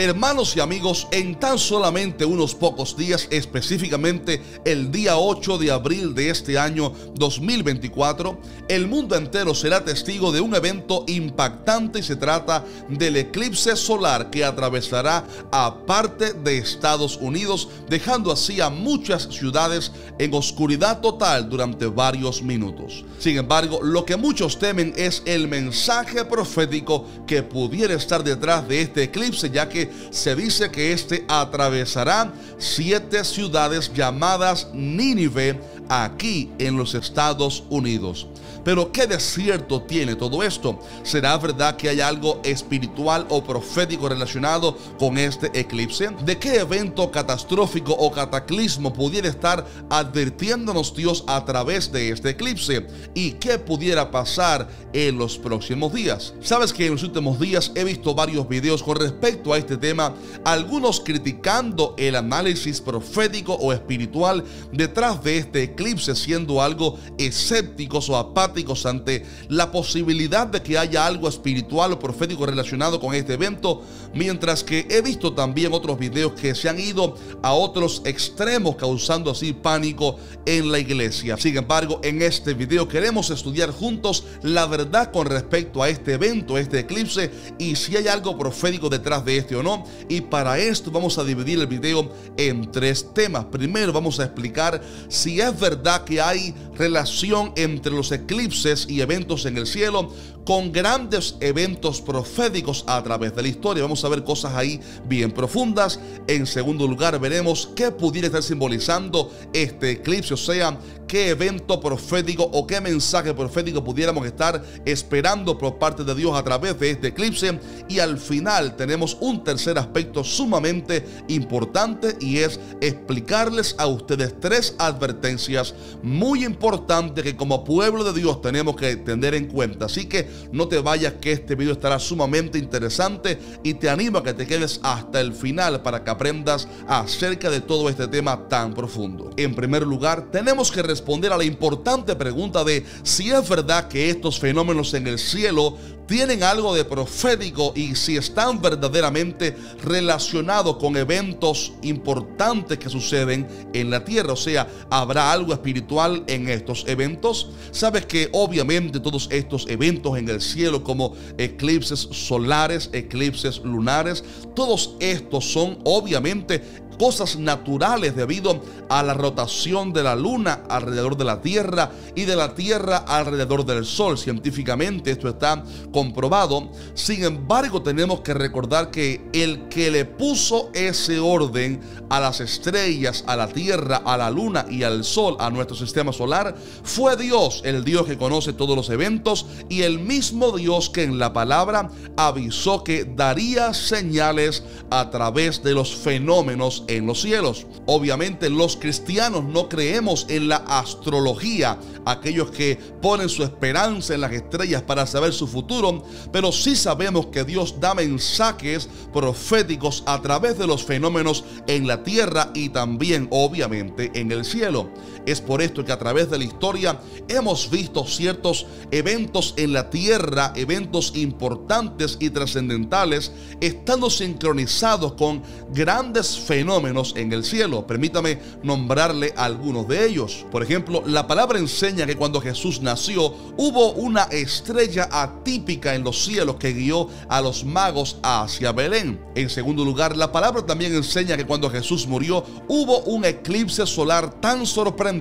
Hermanos y amigos, en tan solamente unos pocos días, específicamente el día 8 de abril de este año 2024, el mundo entero será testigo de un evento impactante y se trata del eclipse solar que atravesará a parte de Estados Unidos, dejando así a muchas ciudades en oscuridad total durante varios minutos. Sin embargo, lo que muchos temen es el mensaje profético que pudiera estar detrás de este eclipse, ya que se dice que este atravesará siete ciudades llamadas Nínive aquí en los Estados Unidos. Pero ¿qué desierto tiene todo esto? ¿Será verdad que hay algo espiritual o profético relacionado con este eclipse? ¿De qué evento catastrófico o cataclismo pudiera estar advirtiéndonos Dios a través de este eclipse? ¿Y qué pudiera pasar en los próximos días? Sabes que en los últimos días he visto varios videos con respecto a este tema, algunos criticando el análisis profético o espiritual detrás de este eclipse, siendo algo escépticos o apáticos ante la posibilidad de que haya algo espiritual o profético relacionado con este evento, mientras que he visto también otros videos que se han ido a otros extremos causando así pánico en la iglesia. Sin embargo, en este video queremos estudiar juntos la verdad con respecto a este evento, este eclipse y si hay algo profético detrás de este o no. Y para esto vamos a dividir el video en tres temas. Primero vamos a explicar si es verdad que hay relación entre los eclipses y eventos en el cielo con grandes eventos proféticos a través de la historia. Vamos a ver cosas ahí bien profundas. En segundo lugar, veremos qué pudiera estar simbolizando este eclipse, o sea, qué evento profético o qué mensaje profético pudiéramos estar esperando por parte de Dios a través de este eclipse. Y al final tenemos un tercer aspecto sumamente importante y es explicarles a ustedes tres advertencias muy importantes que como pueblo de Dios tenemos que tener en cuenta. Así que no te vayas que este video estará sumamente interesante y te animo a que te quedes hasta el final para que aprendas acerca de todo este tema tan profundo. En primer lugar, tenemos que responder a la importante pregunta de si es verdad que estos fenómenos en el cielo tienen algo de profético y si están verdaderamente relacionados con eventos importantes que suceden en la tierra. O sea, ¿habrá algo espiritual en estos eventos? Sabes que obviamente todos estos eventos en el cielo como eclipses solares, eclipses lunares, todos estos son obviamente cosas naturales debido a la rotación de la luna alrededor de la Tierra y de la Tierra alrededor del Sol. Científicamente esto está comprobado. Sin embargo, tenemos que recordar que el que le puso ese orden a las estrellas, a la Tierra, a la luna y al Sol, a nuestro sistema solar, fue Dios, el Dios que conoce todos los eventos y el mismo Dios que en la palabra avisó que daría señales a través de los fenómenos en los cielos. Obviamente los cristianos no creemos en la astrología, aquellos que ponen su esperanza en las estrellas para saber su futuro, pero sí sabemos que Dios da mensajes proféticos a través de los fenómenos en la tierra y también obviamente en el cielo. Es por esto que a través de la historia hemos visto ciertos eventos en la tierra, eventos importantes y trascendentales, estando sincronizados con grandes fenómenos en el cielo. Permítame nombrarle algunos de ellos. Por ejemplo, la palabra enseña que cuando Jesús nació hubo una estrella atípica en los cielos que guió a los magos hacia Belén. En segundo lugar, la palabra también enseña que cuando Jesús murió hubo un eclipse solar tan sorprendente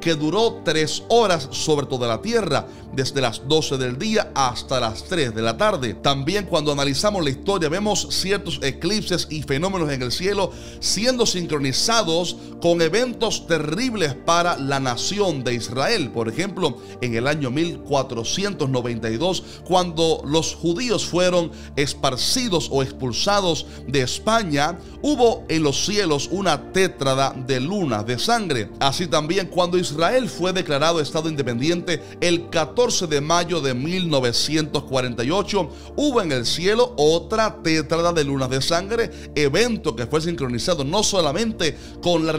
que duró tres horas sobre toda la tierra, desde las 12 del día hasta las 3 de la tarde. También cuando analizamos la historia vemos ciertos eclipses y fenómenos en el cielo siendo sincronizados con eventos terribles para la nación de Israel. Por ejemplo, en el año 1492, cuando los judíos fueron esparcidos o expulsados de España, hubo en los cielos una tétrada de luna de sangre. Así también cuando Israel fue declarado Estado independiente el 14 de mayo de 1948, hubo en el cielo otra tétrada de lunas de sangre, evento que fue sincronizado no solamente con la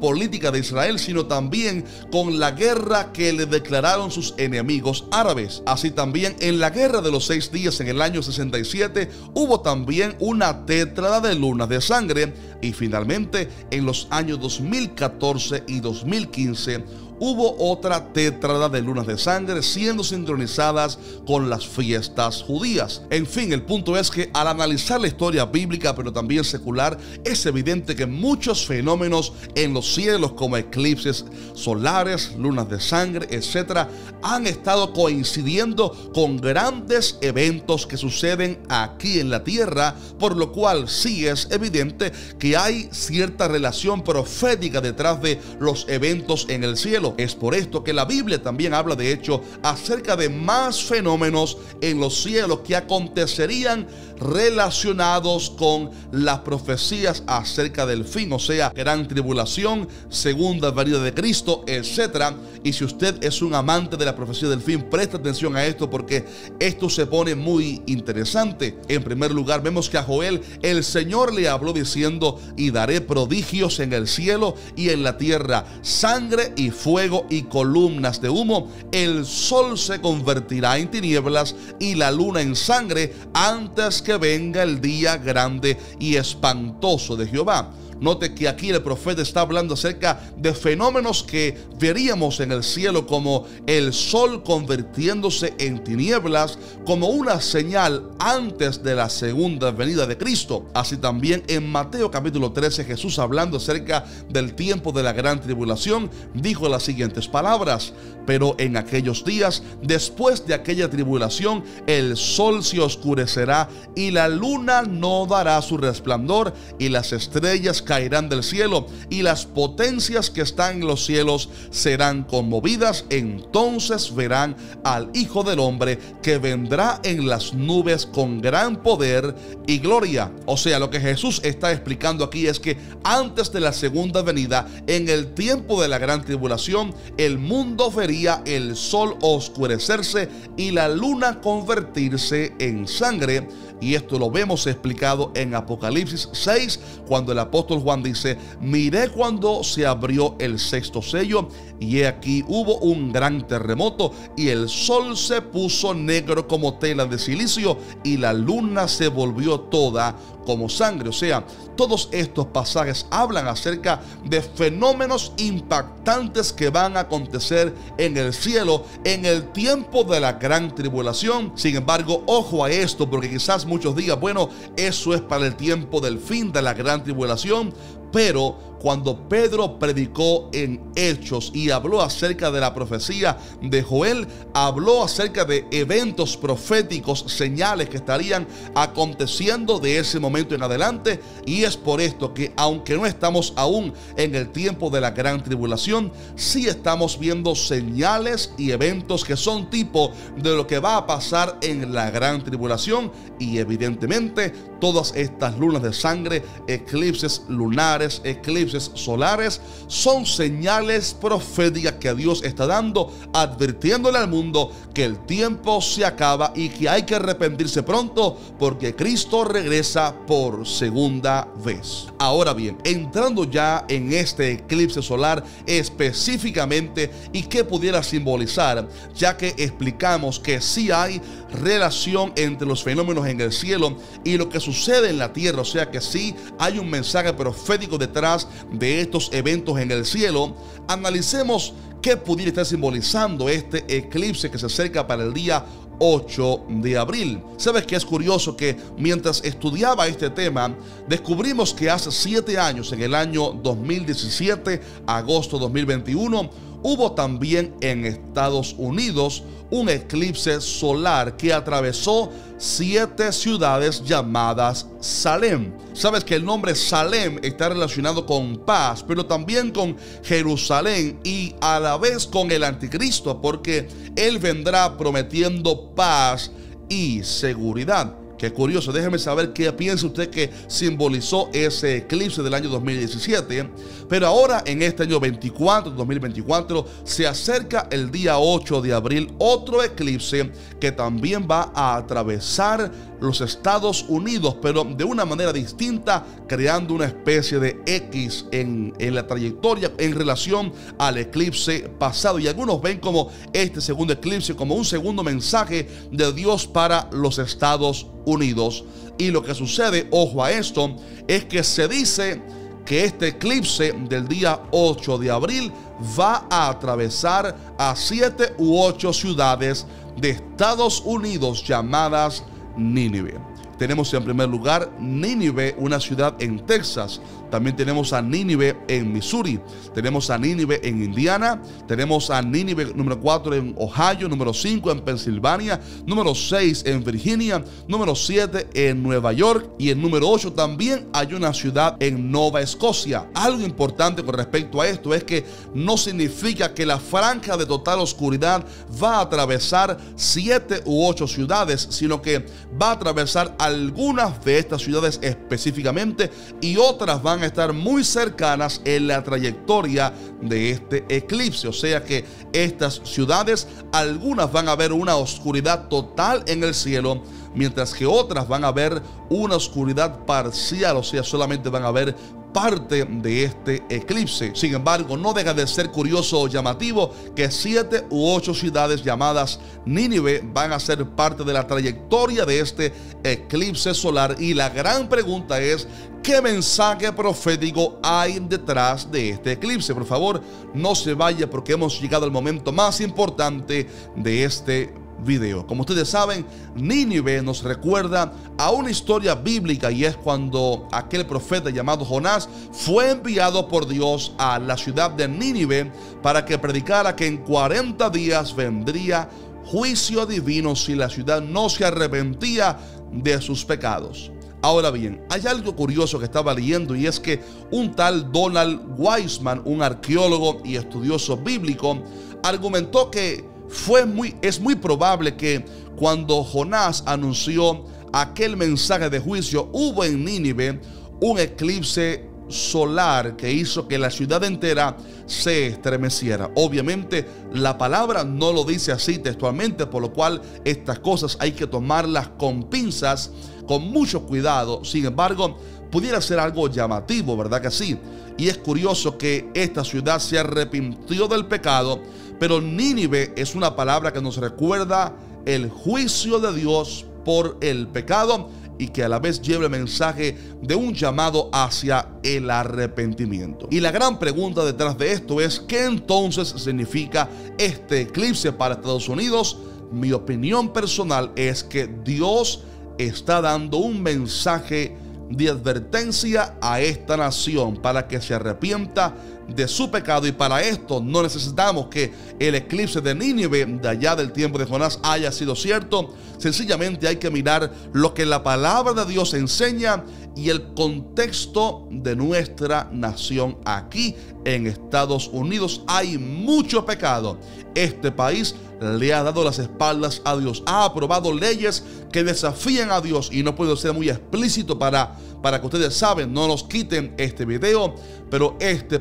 política de Israel, sino también con la guerra que le declararon sus enemigos árabes. Así también en la guerra de los seis días en el año 67 hubo también una tétrada de lunas de sangre y finalmente en los años 2014 y 2015 hubo otra tétrada de lunas de sangre siendo sincronizadas con las fiestas judías. En fin, el punto es que al analizar la historia bíblica, pero también secular, es evidente que muchos fenómenos en los cielos como eclipses solares, lunas de sangre, etc., han estado coincidiendo con grandes eventos que suceden aquí en la tierra, por lo cual sí es evidente que hay cierta relación profética detrás de los eventos en el cielo. Es por esto que la Biblia también habla de hecho acerca de más fenómenos en los cielos que acontecerían relacionados con las profecías acerca del fin, o sea, gran tribulación, segunda venida de Cristo, etc. Y si usted es un amante de la profecía del fin, presta atención a esto porque esto se pone muy interesante. En primer lugar, vemos que a Joel el Señor le habló diciendo, y daré prodigios en el cielo y en la tierra, sangre y fuego y columnas de humo, el sol se convertirá en tinieblas y la luna en sangre antes que venga el día grande y espantoso de Jehová. Note que aquí el profeta está hablando acerca de fenómenos que veríamos en el cielo como el sol convirtiéndose en tinieblas, como una señal antes de la segunda venida de Cristo. Así también en Mateo capítulo 13 Jesús hablando acerca del tiempo de la gran tribulación dijo las siguientes palabras, pero en aquellos días, después de aquella tribulación, el sol se oscurecerá y la luna no dará su resplandor y las estrellas caerán del cielo y las potencias que están en los cielos serán conmovidas. Entonces verán al Hijo del Hombre que vendrá en las nubes con gran poder y gloria. O sea, lo que Jesús está explicando aquí es que antes de la segunda venida, en el tiempo de la gran tribulación, el mundo vería el sol oscurecerse y la luna convertirse en sangre y esto lo vemos explicado en Apocalipsis 6, cuando el apóstol Juan dice, miré cuando se abrió el sexto sello y aquí hubo un gran terremoto y el sol se puso negro como tela de silicio y la luna se volvió toda como sangre. O sea, todos estos pasajes hablan acerca de fenómenos impactantes que van a acontecer en el cielo en el tiempo de la gran tribulación. Sin embargo, ojo a esto porque quizás muchos digan, bueno, eso es para el tiempo del fin de la gran tribulación, pero cuando Pedro predicó en Hechos y habló acerca de la profecía de Joel, habló acerca de eventos proféticos, señales que estarían aconteciendo de ese momento en adelante. Y es por esto que aunque no estamos aún en el tiempo de la gran tribulación, sí estamos viendo señales y eventos que son tipo de lo que va a pasar en la gran tribulación. Y evidentemente todas estas lunas de sangre, eclipses lunares, eclipses solares son señales proféticas que Dios está dando, advirtiéndole al mundo que el tiempo se acaba y que hay que arrepentirse pronto porque Cristo regresa por segunda vez. Ahora bien, entrando ya en este eclipse solar específicamente y qué pudiera simbolizar, ya que explicamos que sí hay relación entre los fenómenos en el cielo y lo que sucede en la tierra, o sea que sí hay un mensaje profético detrás de estos eventos en el cielo, analicemos qué pudiera estar simbolizando este eclipse que se acerca para el día 8 de abril. ¿Sabes que es curioso que mientras estudiaba este tema, descubrimos que hace 7 años, en el año 2017, agosto 2021, hubo también en Estados Unidos un eclipse solar que atravesó siete ciudades llamadas Salem. Sabes que el nombre Salem está relacionado con paz, pero también con Jerusalén y a la vez con el anticristo, porque él vendrá prometiendo paz y seguridad. Qué curioso, déjeme saber qué piensa usted que simbolizó ese eclipse del año 2017. Pero ahora en este año 24, 2024, se acerca el día 8 de abril otro eclipse que también va a atravesar los Estados Unidos, pero de una manera distinta, creando una especie de X en, en la trayectoria en relación al eclipse pasado. Y algunos ven como este segundo eclipse como un segundo mensaje de Dios para los Estados Unidos. Y lo que sucede, ojo a esto, es que se dice que este eclipse del día 8 de abril va a atravesar a siete u ocho ciudades de Estados Unidos llamadas Nínive. Tenemos en primer lugar Nínive, una ciudad en Texas. También tenemos a Nínive en Missouri. Tenemos a Nínive en Indiana. Tenemos a Nínive número 4 en Ohio. Número 5 en Pensilvania. Número 6 en Virginia. Número 7 en Nueva York. Y en número 8 también hay una ciudad en Nueva Escocia. Algo importante con respecto a esto es que no significa que la franja de total oscuridad va a atravesar 7 u 8 ciudades, sino que va a atravesar algunas de estas ciudades específicamente y otras van estar muy cercanas en la trayectoria de este eclipse. O sea que estas ciudades, algunas van a ver una oscuridad total en el cielo, mientras que otras van a ver una oscuridad parcial, o sea, solamente van a ver parte de este eclipse. Sin embargo, no deja de ser curioso o llamativo que siete u ocho ciudades llamadas Nínive van a ser parte de la trayectoria de este eclipse solar. Y la gran pregunta es, ¿qué mensaje profético hay detrás de este eclipse? Por favor, no se vaya porque hemos llegado al momento más importante de este video. Como ustedes saben, Nínive nos recuerda a una historia bíblica y es cuando aquel profeta llamado Jonás fue enviado por Dios a la ciudad de Nínive para que predicara que en 40 días vendría juicio divino si la ciudad no se arrepentía de sus pecados. Ahora bien, hay algo curioso que estaba leyendo y es que un tal Donald Weisman, un arqueólogo y estudioso bíblico, argumentó que fue muy, es muy probable que cuando Jonás anunció aquel mensaje de juicio, hubo en Nínive un eclipse solar que hizo que la ciudad entera se estremeciera. Obviamente la palabra no lo dice así textualmente, por lo cual estas cosas hay que tomarlas con pinzas, con mucho cuidado. Sin embargo, pudiera ser algo llamativo, ¿verdad que sí? Y es curioso que esta ciudad se arrepintió del pecado pero Nínive es una palabra que nos recuerda el juicio de Dios por el pecado y que a la vez lleva el mensaje de un llamado hacia el arrepentimiento. Y la gran pregunta detrás de esto es, ¿qué entonces significa este eclipse para Estados Unidos? Mi opinión personal es que Dios está dando un mensaje de advertencia a esta nación para que se arrepienta de su pecado y para esto no necesitamos que el eclipse de Nínive de allá del tiempo de Jonás haya sido cierto. Sencillamente hay que mirar lo que la palabra de Dios enseña y el contexto de nuestra nación aquí en Estados Unidos. Hay mucho pecado. Este país le ha dado las espaldas a Dios, ha aprobado leyes que desafían a Dios y no puedo ser muy explícito para, para que ustedes saben, no nos quiten este video, pero este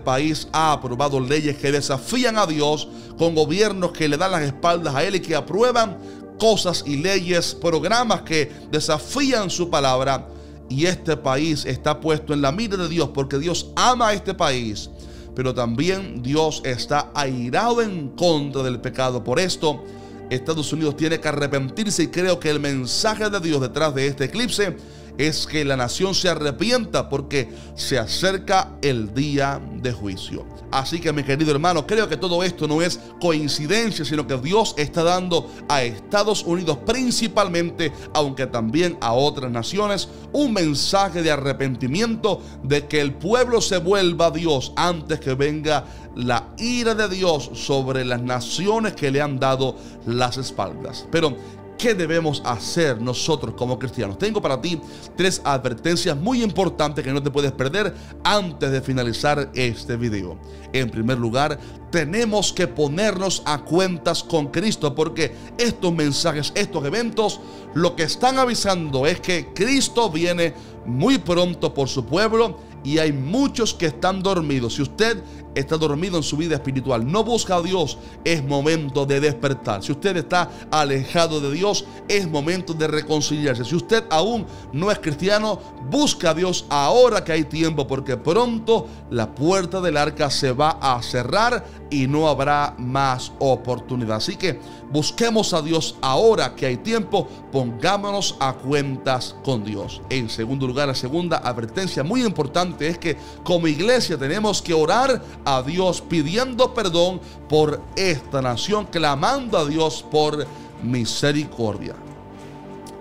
ha aprobado leyes que desafían a Dios con gobiernos que le dan las espaldas a Él y que aprueban cosas y leyes, programas que desafían su palabra. Y este país está puesto en la mira de Dios porque Dios ama a este país pero también Dios está airado en contra del pecado. Por esto, Estados Unidos tiene que arrepentirse y creo que el mensaje de Dios detrás de este eclipse es que la nación se arrepienta porque se acerca el día de juicio. Así que mi querido hermano, creo que todo esto no es coincidencia, sino que Dios está dando a Estados Unidos principalmente, aunque también a otras naciones, un mensaje de arrepentimiento de que el pueblo se vuelva a Dios antes que venga la ira de Dios sobre las naciones que le han dado las espaldas. Pero ¿Qué debemos hacer nosotros como cristianos? Tengo para ti tres advertencias muy importantes que no te puedes perder antes de finalizar este video. En primer lugar, tenemos que ponernos a cuentas con Cristo porque estos mensajes, estos eventos, lo que están avisando es que Cristo viene muy pronto por su pueblo y hay muchos que están dormidos. Si usted está dormido en su vida espiritual, no busca a Dios, es momento de despertar. Si usted está alejado de Dios, es momento de reconciliarse. Si usted aún no es cristiano, busca a Dios ahora que hay tiempo, porque pronto la puerta del arca se va a cerrar y no habrá más oportunidad. Así que busquemos a Dios ahora que hay tiempo, pongámonos a cuentas con Dios. En segundo lugar, la segunda advertencia muy importante es que como iglesia tenemos que orar a Dios pidiendo perdón por esta nación, clamando a Dios por misericordia.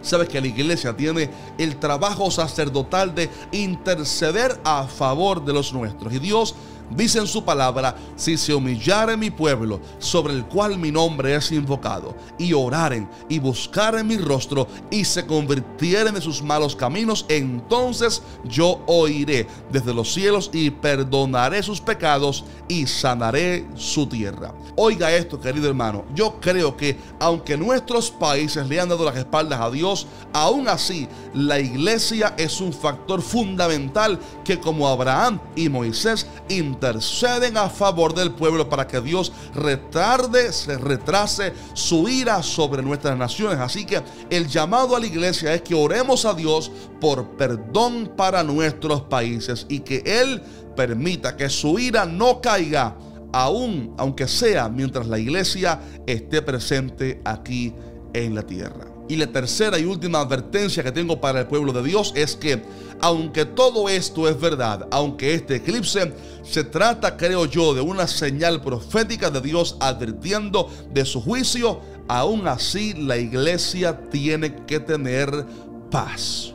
Sabes que la iglesia tiene el trabajo sacerdotal de interceder a favor de los nuestros. Y Dios Dice en su palabra, si se humillare mi pueblo, sobre el cual mi nombre es invocado, y oraren y buscaren mi rostro, y se convirtieren de sus malos caminos, entonces yo oiré desde los cielos y perdonaré sus pecados y sanaré su tierra. Oiga esto, querido hermano, yo creo que aunque nuestros países le han dado las espaldas a Dios, aún así la iglesia es un factor fundamental que como Abraham y Moisés interceden a favor del pueblo para que Dios retarde, se retrase su ira sobre nuestras naciones. Así que el llamado a la iglesia es que oremos a Dios por perdón para nuestros países y que Él permita que su ira no caiga aún, aunque sea mientras la iglesia esté presente aquí en la tierra. Y la tercera y última advertencia que tengo para el pueblo de Dios es que aunque todo esto es verdad, aunque este eclipse se trata, creo yo, de una señal profética de Dios advirtiendo de su juicio, aún así la iglesia tiene que tener paz.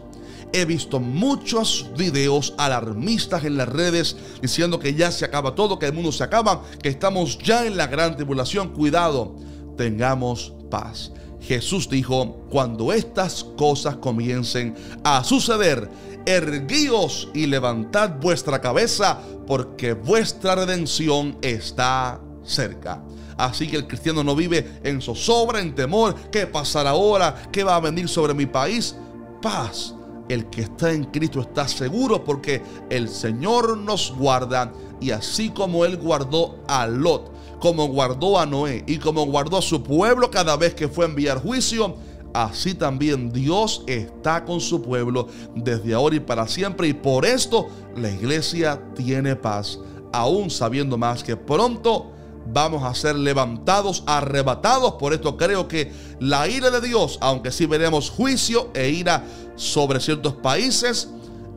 He visto muchos videos alarmistas en las redes diciendo que ya se acaba todo, que el mundo se acaba, que estamos ya en la gran tribulación. Cuidado, tengamos paz. Jesús dijo, cuando estas cosas comiencen a suceder, erguíos y levantad vuestra cabeza, porque vuestra redención está cerca. Así que el cristiano no vive en zozobra, en temor. ¿Qué pasará ahora? ¿Qué va a venir sobre mi país? Paz. El que está en Cristo está seguro porque el Señor nos guarda y así como Él guardó a Lot como guardó a Noé y como guardó a su pueblo cada vez que fue a enviar juicio, así también Dios está con su pueblo desde ahora y para siempre. Y por esto la iglesia tiene paz, aún sabiendo más que pronto vamos a ser levantados, arrebatados. Por esto creo que la ira de Dios, aunque sí veremos juicio e ira sobre ciertos países,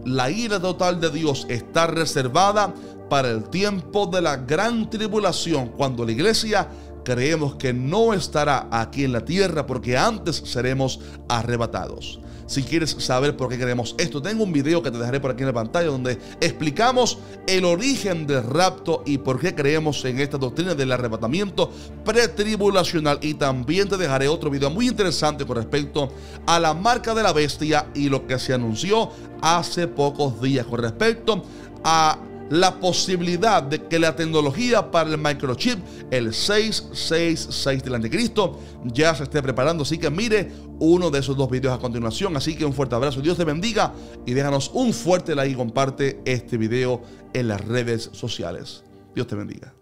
la ira total de Dios está reservada para el tiempo de la gran tribulación, cuando la iglesia creemos que no estará aquí en la tierra porque antes seremos arrebatados. Si quieres saber por qué creemos esto, tengo un video que te dejaré por aquí en la pantalla donde explicamos el origen del rapto y por qué creemos en esta doctrina del arrebatamiento pretribulacional. Y también te dejaré otro video muy interesante con respecto a la marca de la bestia y lo que se anunció hace pocos días con respecto a la posibilidad de que la tecnología para el microchip, el 666 del anticristo, ya se esté preparando. Así que mire uno de esos dos videos a continuación. Así que un fuerte abrazo. Dios te bendiga y déjanos un fuerte like y comparte este video en las redes sociales. Dios te bendiga.